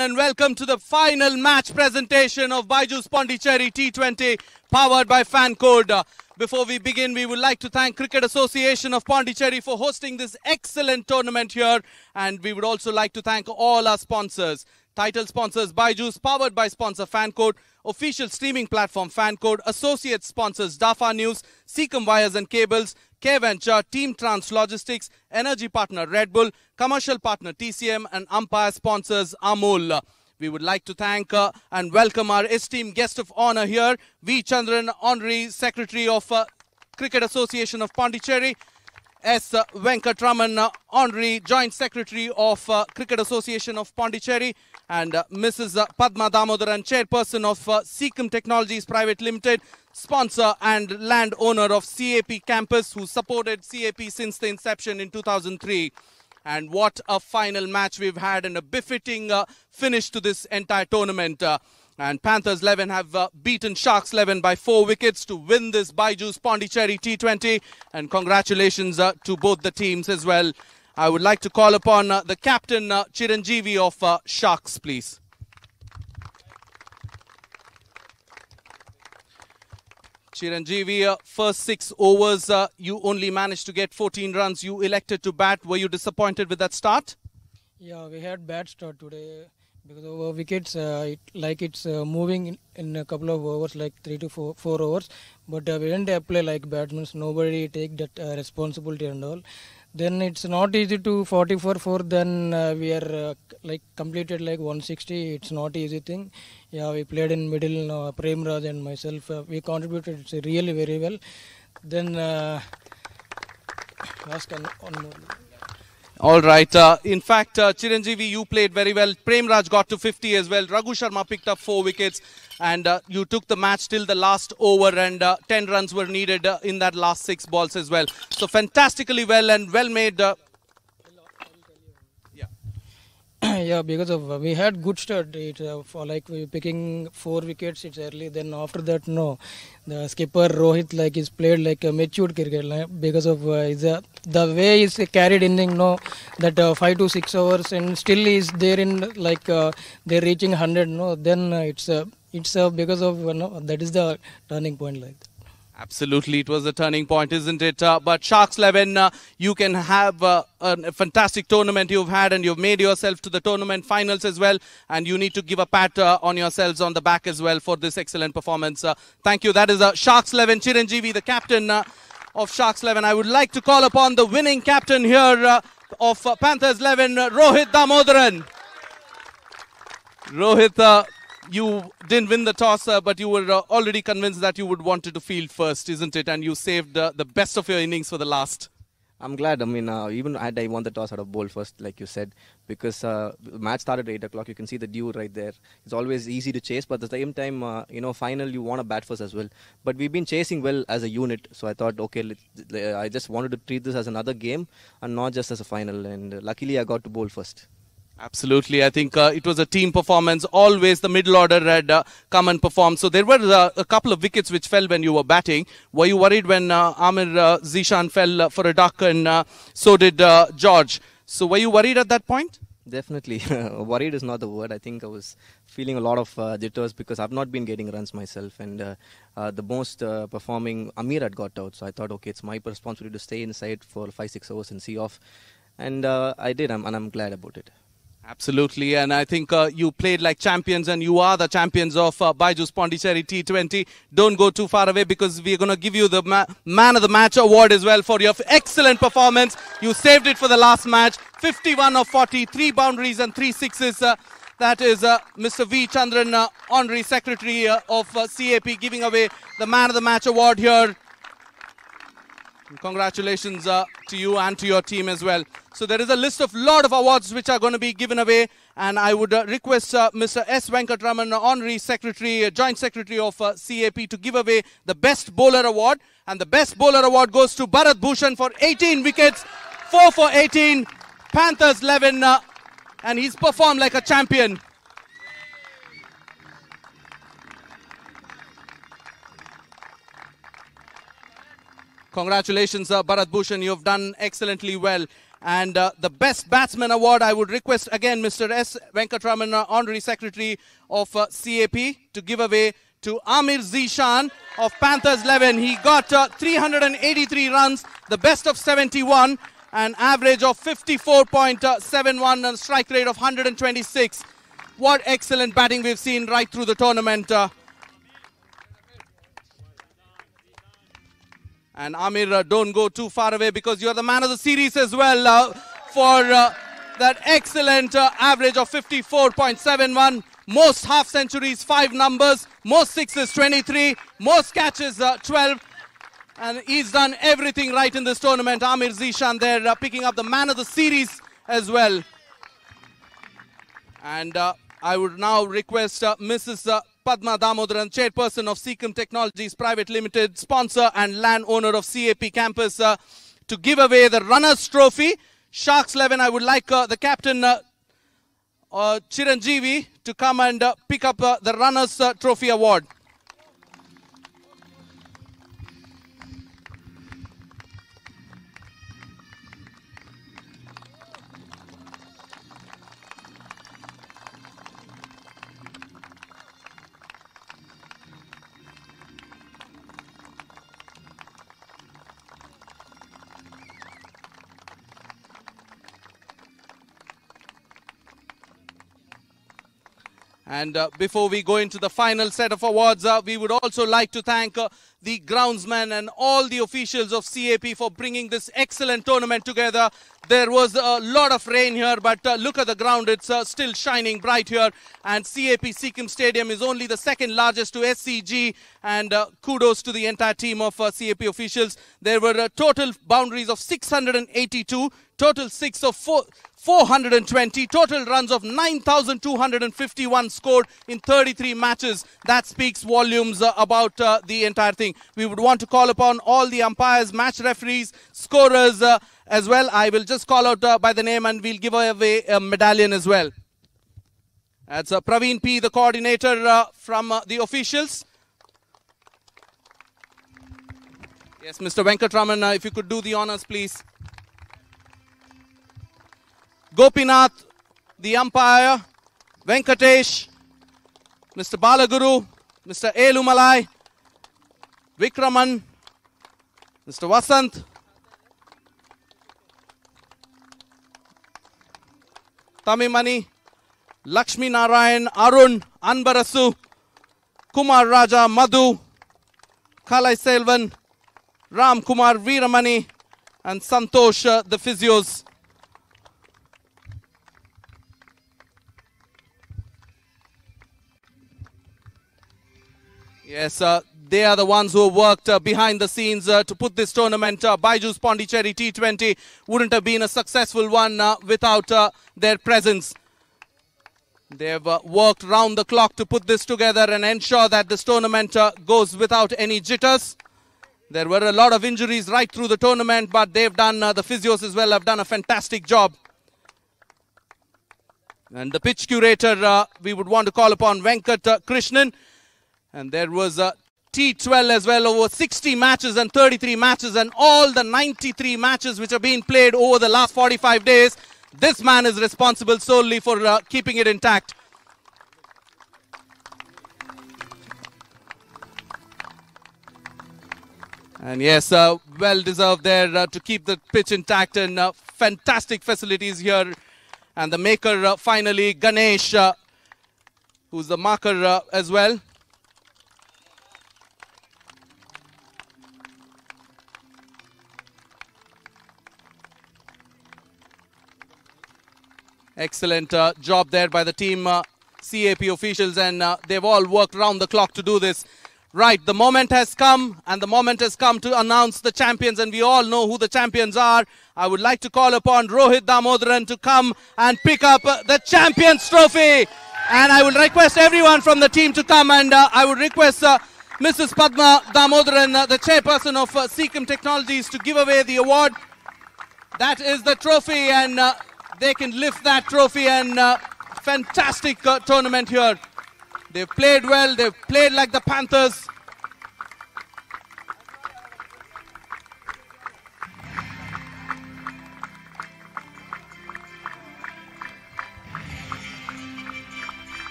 and welcome to the final match presentation of Byju's Pondicherry T20 powered by FanCode. Before we begin, we would like to thank Cricket Association of Pondicherry for hosting this excellent tournament here and we would also like to thank all our sponsors. Title sponsors Byju's powered by sponsor FanCode, official streaming platform FanCode, associate sponsors Dafa News, Siechem Wires and Cables, K Venture, Team Trans Logistics, energy partner Red Bull, commercial partner TCM, and umpire sponsors Amul. We would like to thank uh, and welcome our esteemed guest of honor here, V. Chandran, Honorary Secretary of uh, Cricket Association of Pondicherry, S. uh, Venkatraman, uh, Honorary Joint Secretary of uh, Cricket Association of Pondicherry, and uh, Mrs. uh, Padma Damodaran, Chairperson of uh, Siechem Technologies Private Limited, sponsor and landowner of CAP Campus, who supported CAP since the inception in 2003. And what a final match we've had and a befitting uh, finish to this entire tournament. And Panthers 11 have uh, beaten Sharks 11 by four wickets to win this Byju's Pondicherry T20. And congratulations uh, to both the teams as well. I would like to call upon uh, the captain uh, Chiranjeevi of uh, Sharks, please. Chiranjeevi, uh, first six overs, you only managed to get 14 runs. You elected to bat. Were you disappointed with that start? Yeah, we had bad start today because over wickets. Uh, it, like it's uh, moving in, in a couple of overs, like three to four, four overs. But uh, we didn't apply like batsmen. Nobody take that responsibility and all. Then it's not easy to 44 4. Then we are like completed like 160. It's not easy thing. Yeah, we played in middle. Uh, Prem Raj and myself, we contributed really very well. Then ask one more. All right. Uh, in fact, uh, Chiranjeevi, you played very well. Prem Raj got to 50 as well. Raghu Sharma picked up four wickets. And uh, you took the match till the last over, and uh, 10 runs were needed uh, in that last six balls as well. So, fantastically well and well made. Yeah, because of uh, we had good start. It uh, for like we picking four wickets. It's early. Then after that, no, the skipper Rohit like is played like a matured cricket like, because of uh, is uh, the way he's carried inning. No, that uh, five to six hours and still is there in like uh, they're reaching hundred. No, then uh, it's uh, it's uh, because of uh, no that is the turning point like. Absolutely, it was a turning point, isn't it? Uh, but Sharks 11, uh, you can have uh, a fantastic tournament you've had, and you've made yourself to the tournament finals as well. And you need to give a pat uh, on yourselves on the back as well for this excellent performance. Uh, thank you. That is uh, Sharks 11, Chiranjeevi, the captain of Sharks 11. I would like to call upon the winning captain here of Panthers 11, uh, Rohit Damodaran. Rohit, you didn't win the toss, uh, but you were uh, already convinced that you would wanted to field first, isn't it? And you saved uh, the best of your innings for the last. I'm glad. I mean, uh, even had I won the toss out of bowl first, like you said, because uh, the match started at 8 o'clock. You can see the dew right there. It's always easy to chase, but at the same time, uh, you know, final, you want to bat first as well. But we've been chasing well as a unit, so I thought, okay, I just wanted to treat this as another game and not just as a final. And luckily, I got to bowl first. Absolutely. I think uh, it was a team performance. Always the middle order had uh, come and performed. So there were uh, a couple of wickets which fell when you were batting. Were you worried when uh, Amir uh, Zishan fell uh, for a duck and so did George? So were you worried at that point? Definitely. Worried is not the word. I think I was feeling a lot of jitters because I've not been getting runs myself. And the most performing Amir had got out. So I thought, okay, it's my responsibility to stay inside for five, six hours and see off. And I did, I'm, and I'm glad about it. Absolutely, and I think uh, you played like champions, and you are the champions of uh, Byju's Pondicherry T20. Don't go too far away because we're going to give you the ma- Man of the Match award as well for your excellent performance. You saved it for the last match 51 of 40, three boundaries and three sixes. Uh, that is uh, Mr. V. Chandran, uh, Honorary Secretary uh, of uh, CAP, giving away the Man of the Match award here. Congratulations uh, to you and to your team as well. So there is a list of lot of awards which are going to be given away, and I would uh, request uh, Mr. S. Venkatraman, Honorary Secretary, uh, Joint Secretary of uh, CAP, to give away the Best Bowler Award, and the Best Bowler Award goes to Bharat Bhushan for 18 wickets, 4 for 18, Panthers 11, uh, and he's performed like a champion. Congratulations, uh, Bharat Bhushan. You've done excellently well. And uh, the Best Batsman Award, I would request again Mr. S. Venkatraman, uh, Honorary Secretary of uh, CAP, to give away to Amir Zishan of Panthers 11. He got uh, 383 runs, the best of 71, an average of 54.71 and strike rate of 126. What excellent batting we've seen right through the tournament. And Amir, uh, don't go too far away because you're the man of the series as well uh, for uh, that excellent average of 54.71. Most half centuries, five numbers. Most sixes, 23. Most catches, uh, 12. And he's done everything right in this tournament. Amir Zishan there uh, picking up the man of the series as well. And uh, I would now request Mrs. Padma Damodaran, chairperson of Siechem Technologies Private Limited, sponsor and landowner of CAP campus, uh, to give away the Runners Trophy. Sharks 11, I would like uh, the captain uh, uh, Chiranjeevi to come and uh, pick up uh, the Runners Trophy award. And uh, before we go into the final set of awards, uh, we would also like to thank uh, the groundsmen and all the officials of CAP for bringing this excellent tournament together. There was a lot of rain here, but uh, look at the ground. It's uh, still shining bright here. And CAP Siechem Stadium is only the second largest to SCG. And uh, kudos to the entire team of CAP officials. There were total boundaries of 682, total six of four. 420 total runs of 9251 scored in 33 matches. That speaks volumes uh, about uh, the entire thing. We would want to call upon all the umpires match referees scorers uh, as well. I will just call out uh, by the name and we'll give away a medallion as well. That's uh, praveen p the coordinator uh, from the officials. Yes mr venkatraman if you could do the honors please Gopinath, the umpire, Venkatesh, Mr. Balaguru, Mr. Elumalai, Vikraman, Mr. Vasant, Tamimani, Lakshmi Narayan, Arun, Anbarasu, Kumar Raja, Madhu, Kalai Selvan, Ram Kumar Veeramani, and Santosh, the physios. Yes, uh, they are the ones who worked uh, behind the scenes uh, to put this tournament. Uh, Byju's Pondicherry T20 wouldn't have been a successful one uh, without uh, their presence. They've uh, worked round the clock to put this together and ensure that this tournament goes without any jitters. There were a lot of injuries right through the tournament, but they've done, the physios as well, have done a fantastic job. And the pitch curator, we would want to call upon Venkat Krishnan. And there was a T12 as well, over 60 matches and 33 matches, and all the 93 matches which have been played over the last 45 days. This man is responsible solely for uh, keeping it intact. And yes, uh, well deserved there uh, to keep the pitch intact and uh, fantastic facilities here. And the maker uh, finally, Ganesh, uh, who's the marker uh, as well. Excellent uh, job there by the team uh, CAP officials, and uh, they've all worked round the clock to do this. Right, the moment has come, and the moment has come to announce the champions, and we all know who the champions are. I would like to call upon Rohit Damodaran to come and pick up uh, the Champions Trophy. And I would request everyone from the team to come, and uh, I would request uh, Mrs. Padma Damodaran, the chairperson of uh, Siechem Technologies, to give away the award. That is the trophy, and they can lift that trophy and uh, fantastic uh, tournament here. They've played well, they've played like the Panthers.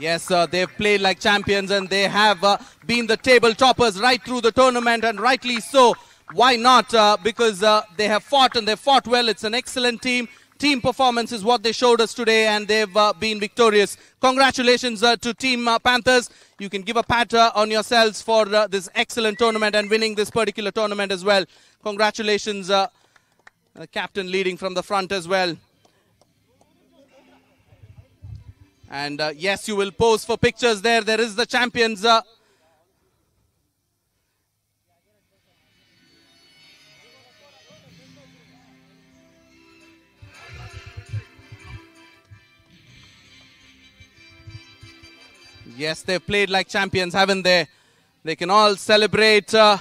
Yes, uh, they've played like champions and they have uh, been the table toppers right through the tournament and rightly so. Why not? Uh, because uh, they have fought and they've fought well. It's an excellent team. Team performance is what they showed us today and they've uh, been victorious. Congratulations uh, to Team uh, Panthers. You can give a pat uh, on yourselves for this excellent tournament and winning this particular tournament as well. Congratulations, captain leading from the front as well. And yes, you will pose for pictures there. There is the champions. Yes, they've played like champions, haven't they? They can all celebrate. Uh,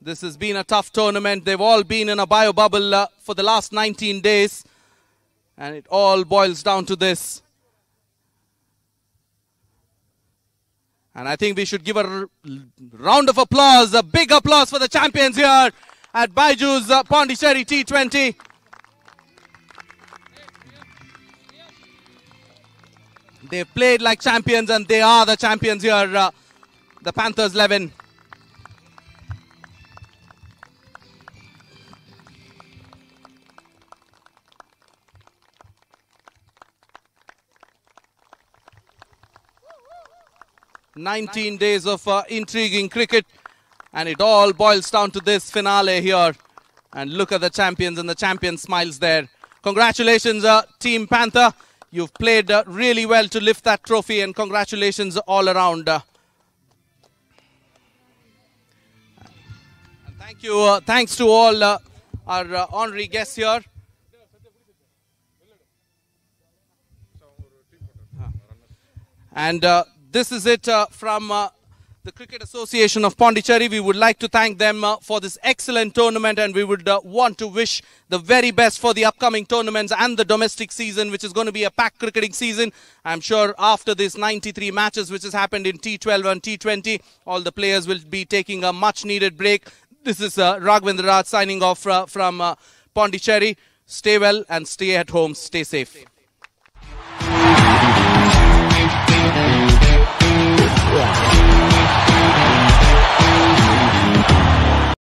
this has been a tough tournament. They've all been in a bio bubble uh, for the last 19 days. And it all boils down to this. And I think we should give a round of applause, a big applause for the champions here at Byju's uh, Pondicherry T20. They've played like champions and they are the champions here, uh, the Panthers 11. Nineteen days of uh, intriguing cricket, and it all boils down to this finale here. And look at the champions, and the champion smiles there. Congratulations, uh, Team Panther. You've played uh, really well to lift that trophy, and congratulations all around. uh. Thank you. Uh, thanks to all uh, our uh, honorary guests here. And uh, this is it from the Cricket Association of Pondicherry. We would like to thank them uh, for this excellent tournament and we would uh, want to wish the very best for the upcoming tournaments and the domestic season, which is going to be a packed cricketing season. I'm sure after this 93 matches, which has happened in T12 and T20, all the players will be taking a much needed break. This is uh, Raghavendra Raj signing off uh, from uh, Pondicherry. Stay well and stay at home. Stay safe. Stay safe.